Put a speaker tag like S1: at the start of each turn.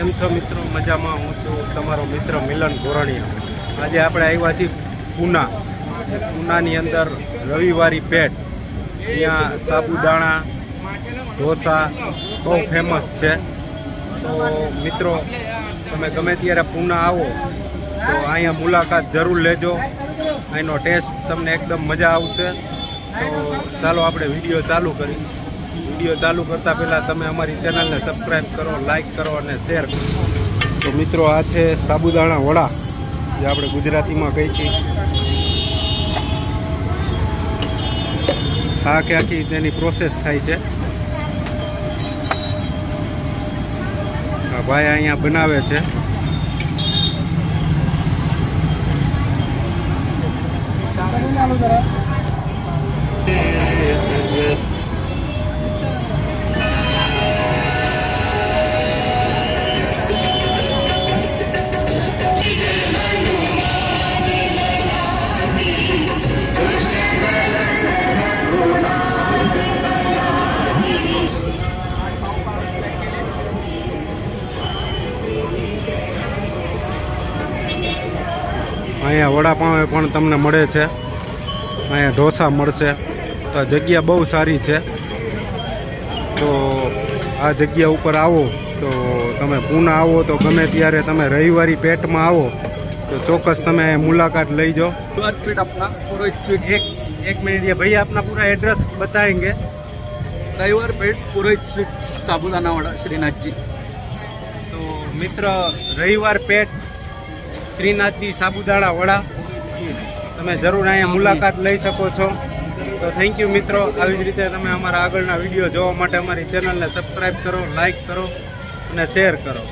S1: કેમ છો મિત્રો, મજામાં હું છું, તમારો મિત્ર મિલન ગોરણિયા. આજે આપણે આવ્યા છીએ પૂના. પૂનાની અંદર રવિવારી પેટ. ત્યાં સાબુદાણા, ઢોસા બહુ ફેમસ છે. તો મિત્રો, તમે ગમે ત્યારે પૂના આવો, તો અહીંયા મુલાકાત જરૂર લેજો. અહીંનો ટેસ્ટ તમને એકદમ મજા આવશે. તો ચાલો આપણે વીડિયો ચાલુ કરી વીડિયો ચાલુ કરતા પહેલાં તમે અમારી ચેનલને સબસ્ક્રાઈબ કરો લાઇક કરો અને શેર કરો. તો મિત્રો, આ છે સાબુદાણા વડા, જે આપણે ગુજરાતીમાં કહી છીએ. આખે આખી તેની પ્રોસેસ થાય છે? ભાઈ અહીંયા બનાવે છે. અહીંયા વડાપાઉં પણ તમને મળે છે અહીંયા ઢોસા મળશે તો આ જગ્યા બહુ સારી છે તો આ જગ્યા ઉપર આવો તો તમે પૂના આવો તો ગમે ત્યારે તમે રવિવારી પેટમાં આવો તો ચોક્કસ તમે મુલાકાત લઈ જાઓ
S2: स्वाद स्वीट अपना पुरोहित स्वीट
S1: एक एक मिनट ये भैया अपना पूरा एड्रेस बताएंगे
S2: रविवार पेट पुरोहित स्वीट साबुदाना वड़ा श्रीनाथ जी
S1: તો મિત્ર રવિવાર પેટ શ્રીનાથજી સાબુદાણા વડા. તમે જરૂર અહીંયા મુલાકાત લઈ શકો છો. તો થેન્ક યુ મિત્રો. આવી જ રીતે તમે અમારા આગળના વીડિયો જોવા માટે અમારી ચેનલને સબસ્ક્રાઈબ કરો લાઇક કરો અને શેર કરો.